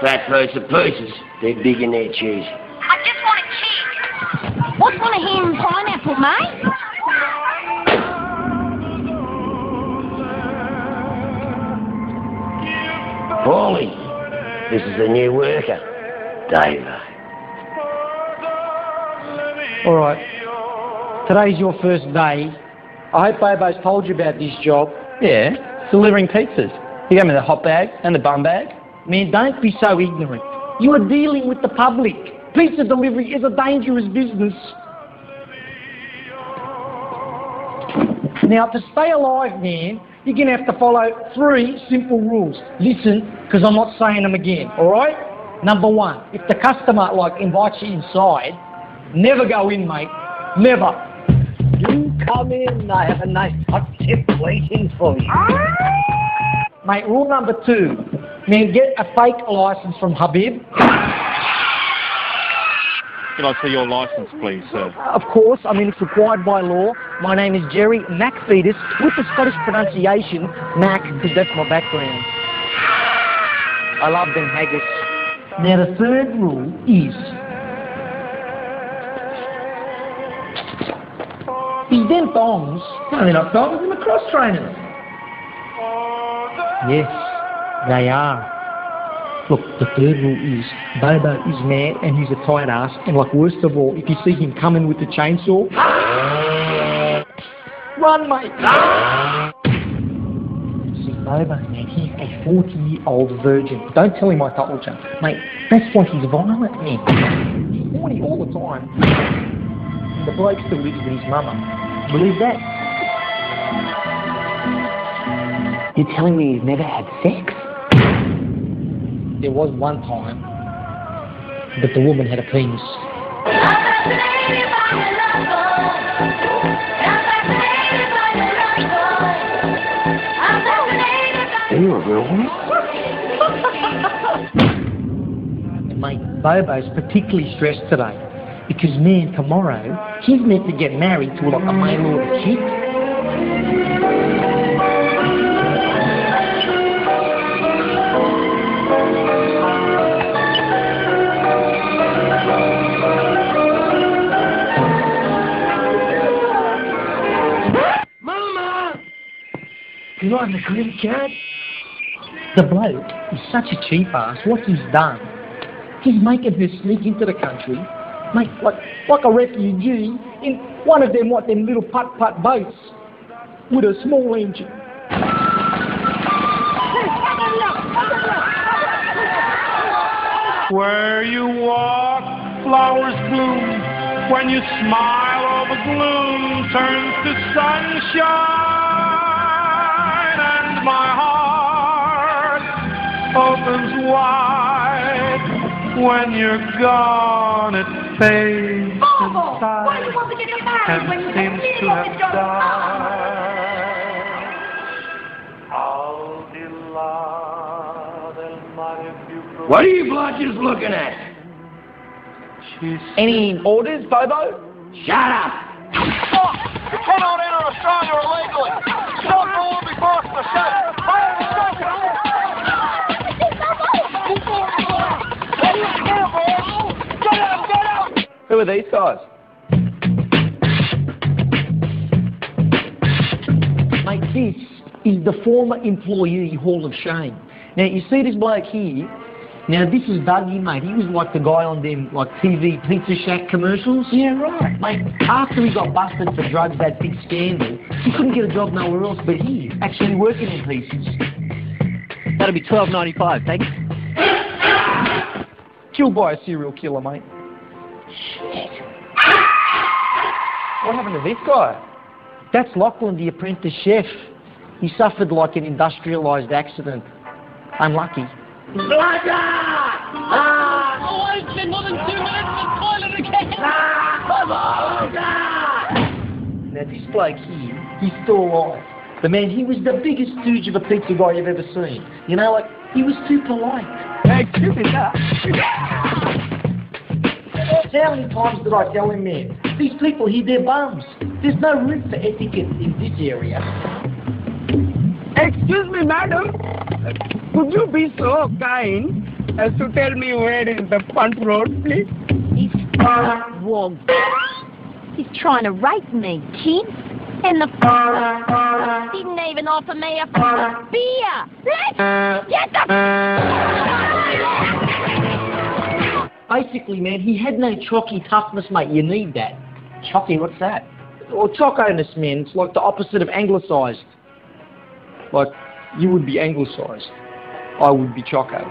Fat person purses. They're big and they're cheesy. I just want a cheese. What's one of him pineapple, mate? Pauly, this is the new worker, Dave. All right. Today's your first day. I hope Bobo's told you about this job. Yeah, delivering pizzas. He gave me the hot bag and the bum bag. Man, don't be so ignorant. You are dealing with the public. Pizza delivery is a dangerous business. Now, to stay alive, man, you're going to have to follow three simple rules. Listen, because I'm not saying them again, all right? Number one, if the customer, like, invites you inside, never go in, mate. Never. You come in. I have a nice hot tip waiting for you. Mate, rule number two, man, get a fake license from Habib. Can I see your license, please, sir? Of course, I mean, it's required by law. My name is Jerry Macfetus, with the Scottish pronunciation, Mac, because that's my background. I love them haggis. Now, the third rule is these them thongs, no, they're not thongs, they're cross trainers. Yes, they are. Look, the third rule is Bobo is mad and he's a tight ass, and like worst of all, if you see him coming with the chainsaw, run, mate. Bobo, man, he's a 40-year-old virgin. Don't tell him I told you, mate. That's why he's violent. He's horny all the time. The bloke still lives with his mama. Believe that? You're telling me you've never had sex? There was one time, but the woman had a penis. Are a real one? And mate, Bobo's particularly stressed today because man, tomorrow he's meant to get married to like a mail order chick. Mama! You on the credit card? The bloke is such a cheap ass. What he's done, he's making her sneak into the country, mate, like like a refugee in one of them what them little putt putt boats with a small engine. Where you walk, flowers bloom. When you smile, all the gloom turns to sunshine, and my heart opens wide. When you're gone, it fades Bobo, why do you inside want to get married and when seems to have died. Al Dillah del Mare What are you bludgers looking at? She's Any orders, Bobo? Shut up! Who are these guys? Mate, this is the former employee Hall of Shame. Now, you see this bloke here? Now, this is Dougie, mate. He was like the guy on them, like, TV Pizza Shack commercials. Yeah, right. Mate, after he got busted for drugs, that big scandal, he couldn't get a job nowhere else but here, actually working in pieces. That'll be twelve ninety five, thanks. Killed by a serial killer, mate. What happened to this guy? That's Lachlan, the apprentice chef. He suffered like an industrialised accident. Unlucky. Bludger! Ah! Oh, it's been more than two minutes in the toilet again. Now this bloke here, he's still alive. The man, he was the biggest stooge of a pizza guy you've ever seen. You know, like, he was too polite. Hey, give me that. How many times did I tell him, man? These people here, they're bums. There's no room for etiquette in this area. Excuse me, madam. Could you be so kind as to tell me where is the front road, please? He's wog. He's trying to rape me, kid. And the didn't even offer me a beer. Let's get the Basically, man, he had no chalky toughness, mate. You need that. Chocky, what's that? Or choconess, man. It's like the opposite of anglicised. Like, you would be anglicised. I would be choco.